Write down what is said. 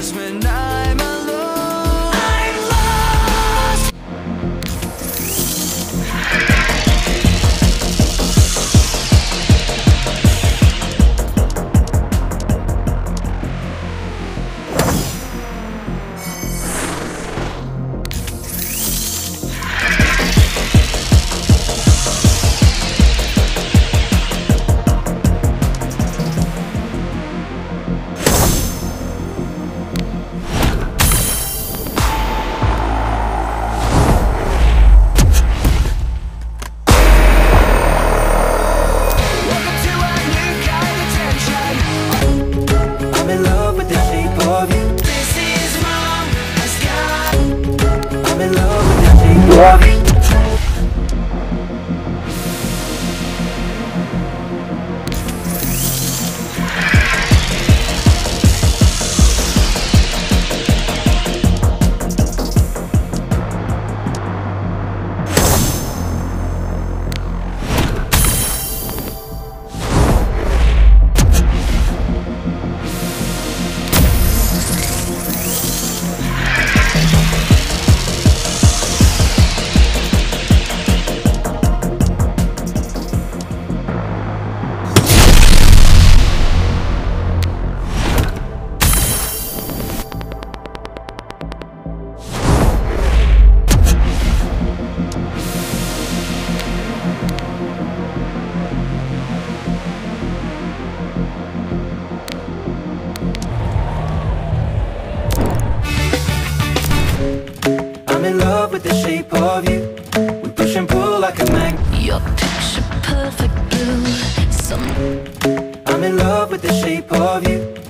Cause when I Oh. with the shape of you. We push and pull like a magnet Your picture perfect blue. Some I'm in love with the shape of you.